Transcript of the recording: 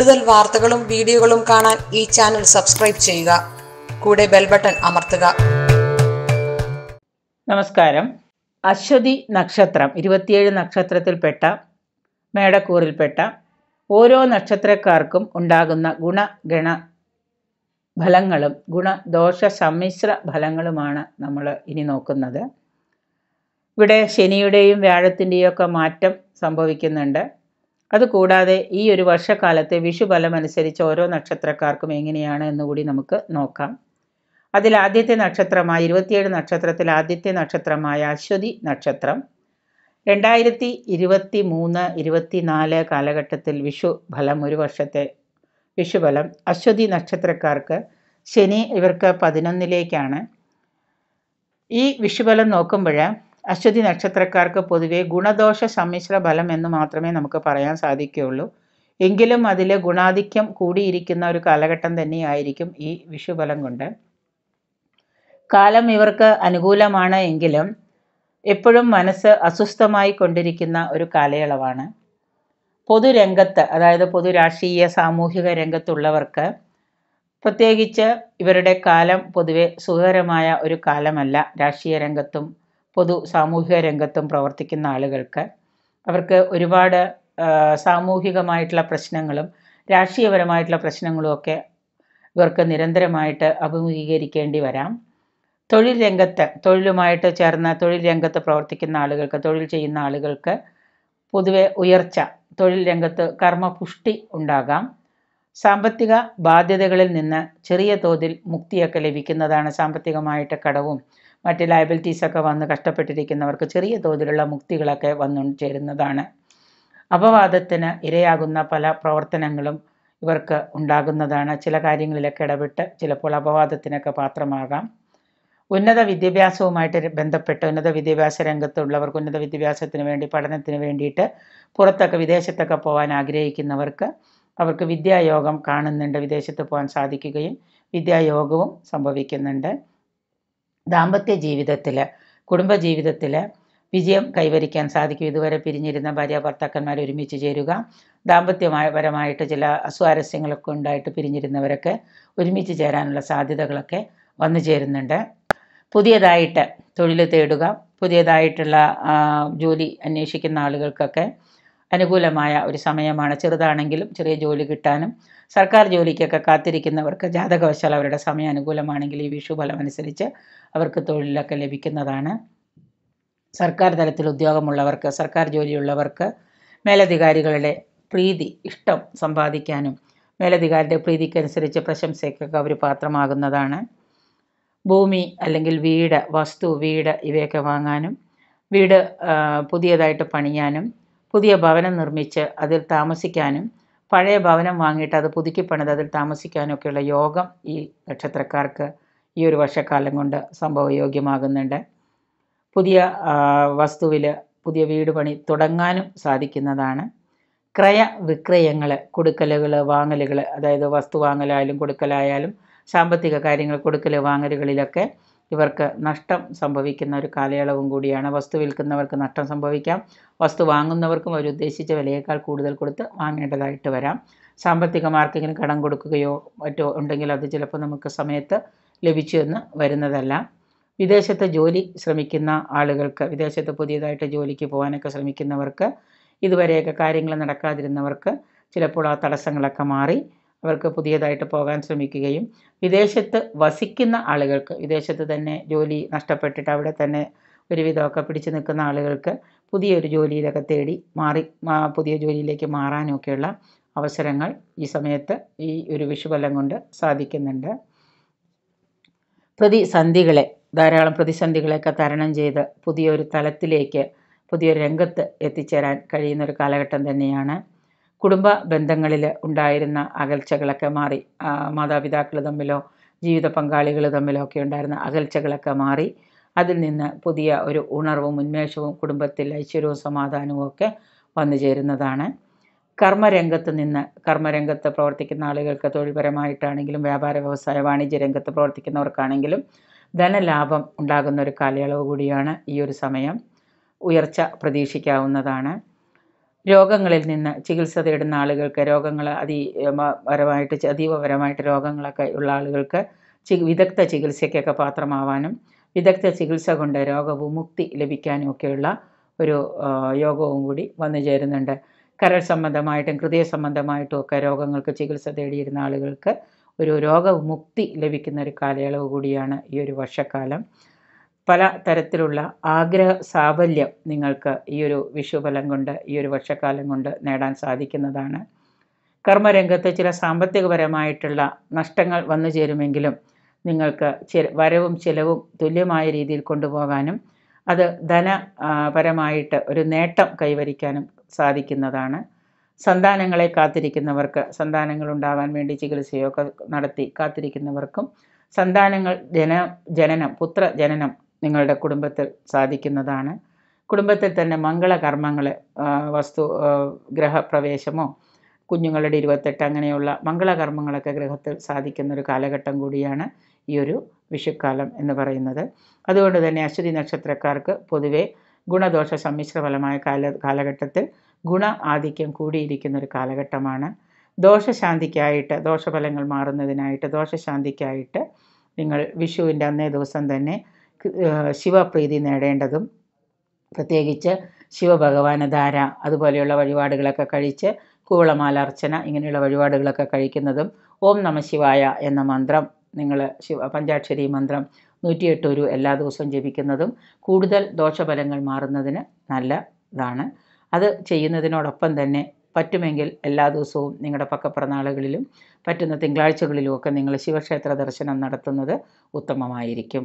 കൂടുതൽ വാർത്തകളും വീഡിയോകളും കാണാൻ ഈ ചാനൽ സബ്സ്ക്രൈബ് ചെയ്യുക. കൂടെ ബെൽ ബട്ടൺ അമർത്തുക. നമസ്കാരം. അശ്വതി നക്ഷത്രം ഇരുപത്തിയേഴ് നക്ഷത്രത്തിൽപ്പെട്ട മേടക്കൂറിൽപ്പെട്ട ഓരോ നക്ഷത്രക്കാർക്കും ഉണ്ടാകുന്ന ഗുണഗണ ഫലങ്ങളും ഗുണദോഷ സമ്മിശ്ര ഫലങ്ങളുമാണ് നമ്മൾ ഇനി നോക്കുന്നത്. ഇവിടെ ശനിയുടെയും വ്യാഴത്തിന്റെയും ഒക്കെ മാറ്റം സംഭവിക്കുന്നുണ്ട്. അതുകൂടാതെ ഈ ഒരു വർഷക്കാലത്തെ വിഷുഫലം അനുസരിച്ച് ഓരോ നക്ഷത്രക്കാർക്കും എങ്ങനെയാണ് എന്നുകൂടി നമുക്ക് നോക്കാം. അതിൽ ആദ്യത്തെ നക്ഷത്രമായ ഇരുപത്തിയേഴ് നക്ഷത്രത്തിൽ ആദ്യത്തെ നക്ഷത്രമായ അശ്വതി നക്ഷത്രം. രണ്ടായിരത്തി ഇരുപത്തി മൂന്ന് ഇരുപത്തിനാല് കാലഘട്ടത്തിൽ വിഷു ഫലം ഒരു വർഷത്തെ വിഷുഫലം. അശ്വതി നക്ഷത്രക്കാർക്ക് ശനി ഇവർക്ക് പതിനൊന്നിലേക്കാണ്. ഈ വിഷുഫലം നോക്കുമ്പോൾ അശ്വതി നക്ഷത്രക്കാർക്ക് പൊതുവെ ഗുണദോഷ സമ്മിശ്ര ഫലം എന്ന് മാത്രമേ നമുക്ക് പറയാൻ സാധിക്കുകയുള്ളൂ. എങ്കിലും അതിലെ ഗുണാധിക്യം കൂടിയിരിക്കുന്ന ഒരു കാലഘട്ടം തന്നെയായിരിക്കും ഈ വിഷുഫലം കൊണ്ട്. കാലം ഇവർക്ക് അനുകൂലമാണ് എങ്കിലും എപ്പോഴും മനസ്സ് അസ്വസ്ഥമായി കൊണ്ടിരിക്കുന്ന ഒരു കാലയളവാണ്. പൊതുരംഗത്ത് അതായത് പൊതുരാഷ്ട്രീയ സാമൂഹിക രംഗത്തുള്ളവർക്ക് പ്രത്യേകിച്ച് ഇവരുടെ കാലം പൊതുവെ സുഖകരമായ ഒരു കാലമല്ല. രാഷ്ട്രീയ രംഗത്തും പൊതു സാമൂഹിക രംഗത്തും പ്രവർത്തിക്കുന്ന ആളുകൾക്ക് അവർക്ക് ഒരുപാട് സാമൂഹികമായിട്ടുള്ള പ്രശ്നങ്ങളും രാഷ്ട്രീയപരമായിട്ടുള്ള പ്രശ്നങ്ങളും ഒക്കെ ഇവർക്ക് നിരന്തരമായിട്ട് അഭിമുഖീകരിക്കേണ്ടി വരാം. തൊഴിൽ രംഗത്ത് തൊഴിലുമായിട്ട് ചേർന്ന തൊഴിൽ രംഗത്ത് പ്രവർത്തിക്കുന്ന ആളുകൾക്ക് തൊഴിൽ ചെയ്യുന്ന ആളുകൾക്ക് പൊതുവെ ഉയർച്ച തൊഴിൽ രംഗത്ത് കർമ്മപുഷ്ടി ഉണ്ടാകാം. സാമ്പത്തിക ബാധ്യതകളിൽ നിന്ന് ചെറിയ തോതിൽ മുക്തിയൊക്കെ ലഭിക്കുന്നതാണ് സാമ്പത്തികമായിട്ട് കടവും മറ്റ് ലയബിലിറ്റീസൊക്കെ വന്ന് കഷ്ടപ്പെട്ടിരിക്കുന്നവർക്ക് ചെറിയ തോതിലുള്ള മുക്തികളൊക്കെ വന്നു ചേരുന്നതാണ്. അപവാദത്തിന് ഇരയാകുന്ന പല പ്രവർത്തനങ്ങളും ഇവർക്ക് ഉണ്ടാകുന്നതാണ്. ചില കാര്യങ്ങളിലൊക്കെ ഇടപെട്ട് ചിലപ്പോൾ അപവാദത്തിനൊക്കെ പാത്രമാകാം. ഉന്നത വിദ്യാഭ്യാസവുമായിട്ട് ബന്ധപ്പെട്ട് ഉന്നത വിദ്യാഭ്യാസ രംഗത്തുള്ളവർക്ക് ഉന്നത വിദ്യാഭ്യാസത്തിന് വേണ്ടി പഠനത്തിന് വേണ്ടിയിട്ട് പുറത്തൊക്കെ വിദേശത്തൊക്കെ പോകാൻ ആഗ്രഹിക്കുന്നവർക്ക് അവർക്ക് വിദ്യായോഗം കാണുന്നുണ്ട്. വിദേശത്ത് പോകാൻ സാധിക്കുകയും വിദ്യായോഗവും സംഭവിക്കുന്നുണ്ട്. ദാമ്പത്യ ജീവിതത്തിൽ കുടുംബജീവിതത്തിൽ വിജയം കൈവരിക്കാൻ സാധിക്കും. ഇതുവരെ പിരിഞ്ഞിരുന്ന ഭാര്യ ഭർത്താക്കന്മാർ ഒരുമിച്ച് ചേരുക. ദാമ്പത്യമായ പരമായിട്ട് ചില അസ്വാരസ്യങ്ങളൊക്കെ ഉണ്ടായിട്ട് പിരിഞ്ഞിരുന്നവരൊക്കെ ഒരുമിച്ച് ചേരാനുള്ള സാധ്യതകളൊക്കെ വന്നു ചേരുന്നുണ്ട്. പുതിയതായിട്ട് തൊഴിൽ തേടുക പുതിയതായിട്ടുള്ള ജോലി അന്വേഷിക്കുന്ന ആളുകൾക്കൊക്കെ അനുകൂലമായ ഒരു സമയമാണ്. ചെറുതാണെങ്കിലും ചെറിയ ജോലി കിട്ടാനും സർക്കാർ ജോലിക്കൊക്കെ കാത്തിരിക്കുന്നവർക്ക് ജാതകവശാൽ അവരുടെ സമയം അനുകൂലമാണെങ്കിൽ ഈ വിഷു ഫലം അനുസരിച്ച് അവർക്ക് തൊഴിലൊക്കെ ലഭിക്കുന്നതാണ്. സർക്കാർ തലത്തിൽ ഉദ്യോഗമുള്ളവർക്ക് സർക്കാർ ജോലിയുള്ളവർക്ക് മേലധികാരികളുടെ പ്രീതി ഇഷ്ടം സമ്പാദിക്കാനും മേലധികാരിയുടെ പ്രീതിക്കനുസരിച്ച് പ്രശംസയ്ക്കൊക്കെ അവർ പാത്രമാകുന്നതാണ്. ഭൂമി അല്ലെങ്കിൽ വീട് വസ്തു വീട് ഇവയൊക്കെ വാങ്ങാനും വീട് പുതിയതായിട്ട് പണിയാനും പുതിയ ഭവനം നിർമ്മിച്ച് അതിൽ താമസിക്കാനും പഴയ ഭവനം വാങ്ങിയിട്ട് അത് പുതുക്കി പണിത് അതിൽ താമസിക്കാനൊക്കെയുള്ള യോഗം ഈ നക്ഷത്രക്കാർക്ക് ഈ ഒരു വർഷക്കാലം കൊണ്ട് സംഭവയോഗ്യമാകുന്നുണ്ട്. പുതിയ വസ്തുവിൽ പുതിയ വീട് പണി തുടങ്ങാനും സാധിക്കുന്നതാണ്. ക്രയ വിക്രയങ്ങൾ കൊടുക്കലുകൾ വാങ്ങലുകൾ അതായത് വസ്തു വാങ്ങലായാലും കൊടുക്കലായാലും സാമ്പത്തിക കാര്യങ്ങൾ കൊടുക്കൽ വാങ്ങലുകളിലൊക്കെ ഇവർക്ക് നഷ്ടം സംഭവിക്കുന്ന ഒരു കാലയളവും കൂടിയാണ്. വസ്തു വിൽക്കുന്നവർക്ക് നഷ്ടം സംഭവിക്കാം. വസ്തു വാങ്ങുന്നവർക്കും അവർ ഉദ്ദേശിച്ച വിലയേക്കാൾ കൂടുതൽ കൊടുത്ത് വാങ്ങേണ്ടതായിട്ട് വരാം. സാമ്പത്തിക മാർക്കിങ്ങിന് കടം കൊടുക്കുകയോ മറ്റോ ഉണ്ടെങ്കിൽ അത് ചിലപ്പോൾ നമുക്ക് സമയത്ത് ലഭിച്ചു എന്ന് വരുന്നതല്ല. വിദേശത്ത് ജോലി ശ്രമിക്കുന്ന ആളുകൾക്ക് വിദേശത്ത് പുതിയതായിട്ട് ജോലിക്ക് പോകാനൊക്കെ ശ്രമിക്കുന്നവർക്ക് ഇതുവരെയൊക്കെ കാര്യങ്ങൾ നടക്കാതിരുന്നവർക്ക് ചിലപ്പോൾ ആ തടസ്സങ്ങളൊക്കെ മാറി. അവർക്ക് പുതിയതായിട്ട് പോകാൻ ശ്രമിക്കുകയും വിദേശത്ത് വസിക്കുന്ന ആളുകൾക്ക് വിദേശത്ത് തന്നെ ജോലി നഷ്ടപ്പെട്ടിട്ട് അവിടെ തന്നെ ഒരുവിധമൊക്കെ പിടിച്ചു നിൽക്കുന്ന ആളുകൾക്ക് പുതിയൊരു ജോലിയിലൊക്കെ തേടി മാറി പുതിയ ജോലിയിലേക്ക് മാറാനൊക്കെയുള്ള അവസരങ്ങൾ ഈ സമയത്ത് ഈ ഒരു വിഷുബലം കൊണ്ട് സാധിക്കുന്നുണ്ട്. പ്രതിസന്ധികളെ ധാരാളം പ്രതിസന്ധികളെയൊക്കെ തരണം ചെയ്ത് പുതിയൊരു തലത്തിലേക്ക് പുതിയൊരു രംഗത്ത് എത്തിച്ചേരാൻ കഴിയുന്ന ഒരു കാലഘട്ടം തന്നെയാണ് കുടുംബ ബന്ധങ്ങളിൽ ഉണ്ടായിരുന്ന അകൽച്ചകളൊക്കെ മാറി. മാതാപിതാക്കൾ തമ്മിലോ ജീവിത പങ്കാളികൾ തമ്മിലോ ഒക്കെ ഉണ്ടായിരുന്ന അകൽച്ചകളൊക്കെ മാറി. അതിൽ നിന്ന് പുതിയ ഒരു ഉണർവും ഉന്മേഷവും കുടുംബത്തിൽ ഐശ്വര്യവും സമാധാനവും ഒക്കെ വന്നു ചേരുന്നതാണ്. കർമ്മരംഗത്ത് നിന്ന് കർമ്മരംഗത്ത് പ്രവർത്തിക്കുന്ന ആളുകൾക്ക് തൊഴിൽപരമായിട്ടാണെങ്കിലും വ്യാപാര വ്യവസായ വാണിജ്യ രംഗത്ത് പ്രവർത്തിക്കുന്നവർക്കാണെങ്കിലും ധനലാഭം ഉണ്ടാകുന്ന ഒരു കാലയളവ് കൂടിയാണ് ഈ ഒരു സമയം. ഉയർച്ച പ്രതീക്ഷിക്കാവുന്നതാണ്. രോഗങ്ങളിൽ നിന്ന് ചികിത്സ തേടുന്ന ആളുകൾക്ക് രോഗങ്ങൾ അതി മ- പരമായിട്ട് ച- അതീവപരമായിട്ട് രോഗങ്ങളൊക്കെ ഉള്ള ആളുകൾക്ക് ചി വിദഗ്ധ ചികിത്സയ്ക്കൊക്കെ പാത്രമാവാനും വിദഗ്ധ ചികിത്സ കൊണ്ട് രോഗവിമുക്തി ലഭിക്കാനും ഒക്കെയുള്ള ഒരു യോഗവും കൂടി വന്നു ചേരുന്നുണ്ട്. കരൾ സംബന്ധമായിട്ടും ഹൃദയ സംബന്ധമായിട്ടും ഒക്കെ രോഗങ്ങൾക്ക് ചികിത്സ തേടിയിരുന്ന ആളുകൾക്ക് ഒരു രോഗമുക്തി ലഭിക്കുന്ന ഒരു കാലയളവ് കൂടിയാണ് ഈ ഒരു വർഷക്കാലം. പല തരത്തിലുള്ള ആഗ്രഹ സാഫല്യം നിങ്ങൾക്ക് ഈ ഒരു വിഷുഫലം കൊണ്ട് ഈ ഒരു വർഷക്കാലം കൊണ്ട് നേടാൻ സാധിക്കുന്നതാണ്. കർമ്മരംഗത്ത് ചില സാമ്പത്തികപരമായിട്ടുള്ള നഷ്ടങ്ങൾ വന്നു ചേരുമെങ്കിലും നിങ്ങൾക്ക് വരവും ചിലവും തുല്യമായ രീതിയിൽ കൊണ്ടുപോകാനും അത് ധനപരമായിട്ട് ഒരു നേട്ടം കൈവരിക്കാനും സാധിക്കുന്നതാണ്. സന്താനങ്ങളെ കാത്തിരിക്കുന്നവർക്ക് സന്താനങ്ങൾ ഉണ്ടാകാൻ വേണ്ടി ചികിത്സയൊക്കെ നടത്തി കാത്തിരിക്കുന്നവർക്കും സന്താനങ്ങൾ ജന ജനനം പുത്ര ജനനം നിങ്ങളുടെ കുടുംബത്തിൽ സാധിക്കുന്നതാണ്. കുടുംബത്തിൽ തന്നെ മംഗളകർമ്മങ്ങൾ വസ്തു ഗ്രഹപ്രവേശമോ കുഞ്ഞുങ്ങളുടെ ഇരുപത്തെട്ട് അങ്ങനെയുള്ള മംഗളകർമ്മങ്ങളൊക്കെ ഗ്രഹത്തിൽ സാധിക്കുന്ന ഒരു കാലഘട്ടം കൂടിയാണ് ഈ ഒരു വിഷുക്കാലം എന്ന് പറയുന്നത്. അതുകൊണ്ട് തന്നെ അശ്വതി നക്ഷത്രക്കാർക്ക് പൊതുവേ ഗുണദോഷ സമ്മിശ്ര ഫലമായ കാല കാലഘട്ടത്തിൽ ഗുണ ആധിക്യം കൂടിയിരിക്കുന്ന ഒരു കാലഘട്ടമാണ്. ദോഷശാന്തിക്കായിട്ട് ദോഷഫലങ്ങൾ മാറുന്നതിനായിട്ട് ദോഷശാന്തിക്കായിട്ട് നിങ്ങൾ വിഷുവിന്റെ അന്നേ ദിവസം തന്നെ ശിവപ്രീതി നേടേണ്ടതും പ്രത്യേകിച്ച് ശിവഭഗവാന് ധാര അതുപോലെയുള്ള വഴിപാടുകളൊക്കെ കഴിച്ച് കൂവളമാല അർച്ചന ഇങ്ങനെയുള്ള വഴിപാടുകളൊക്കെ കഴിക്കുന്നതും ഓം നമ ശിവായ എന്ന മന്ത്രം നിങ്ങൾ ശിവ പഞ്ചാക്ഷരി മന്ത്രം നൂറ്റിയെട്ട് ഒരു എല്ലാ ദിവസവും ജപിക്കുന്നതും കൂടുതൽ ദോഷഫലങ്ങൾ മാറുന്നതിന് നല്ലതാണ്. അത് ചെയ്യുന്നതിനോടൊപ്പം തന്നെ പറ്റുമെങ്കിൽ എല്ലാ ദിവസവും നിങ്ങളുടെ പക്കപ്പിറന്നാളുകളിലും പറ്റുന്ന തിങ്കളാഴ്ചകളിലും ഒക്കെ നിങ്ങൾ ശിവക്ഷേത്ര ദർശനം നടത്തുന്നത് ഉത്തമമായിരിക്കും.